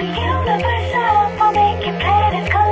You universe, I will make you planets color.